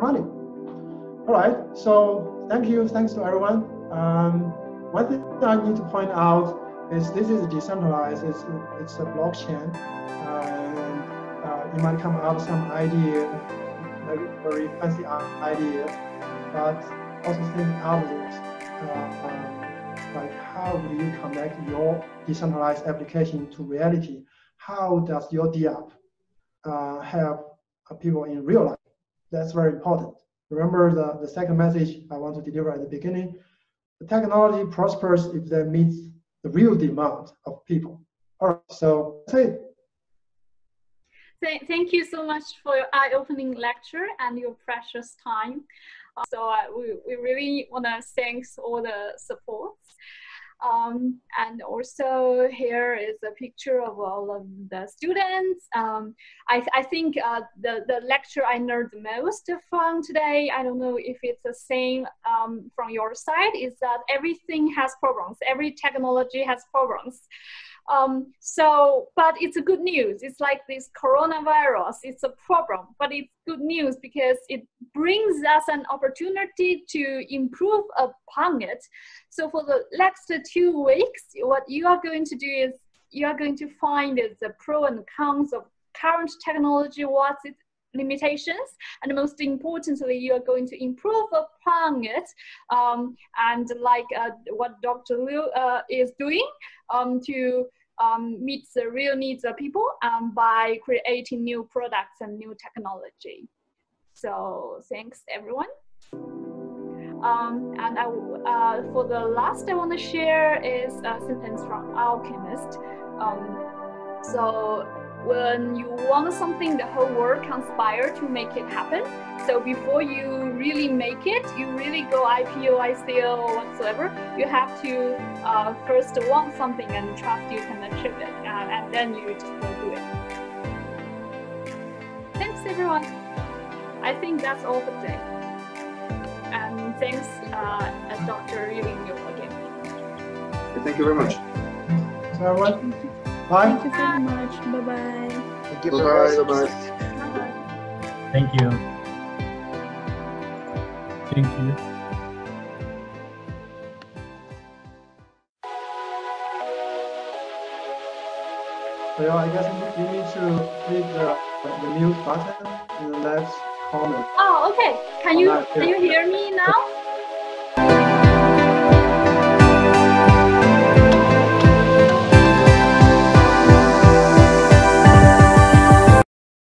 money. All right, so thank you, thanks to everyone. Um, one thing I need to point out is this is decentralized, it's, it's a blockchain, and uh, you might come up with some idea, very, very fancy idea, but also think out of this. Uh, uh, like how do you connect your decentralized application to reality? How does your DApp uh, help people in real life? That's very important. Remember the, the second message I want to deliver at the beginning. The technology prospers if that meets the real demand of people. All right, so that's it. Thank you so much for your eye-opening lecture and your precious time. Uh, so uh, we, we really want to thank all the supports. Um, and also here is a picture of all of the students. Um, I, I, think uh, the, the lecture I learned the most from today, I don't know if it's the same um, from your side, is that everything has problems. Every technology has problems. Um, so, but it's a good news. It's like this coronavirus. It's a problem, but it's good news because it brings us an opportunity to improve upon it. So for the next two weeks, what you are going to do is you are going to find the pro and cons of current technology, what's its limitations, and most importantly, you are going to improve upon it. Um, and like uh, what Dr. Liu uh, is doing um, to um, meet the real needs of people um, by creating new products and new technology. So thanks everyone. Um, and I, uh, for the last I want to share is a sentence from Alchemist. Um, so when you want something, the whole world conspire to make it happen. So before you really make it, you really go IPO, ICO, whatsoever, you have to uh, first want something and trust you can achieve it, uh, and then you just go do it. Thanks everyone. I think that's all for today. And thanks, uh, Dr. Liu again. Thank you very much. So everyone. Bye. Thank you very much. Bye bye. Thank you. Bye bye. Bye bye. Thank you. Thank you. So yeah, I guess you need to click the, the mute button in the left corner. Oh, okay. Can you can you hear me now?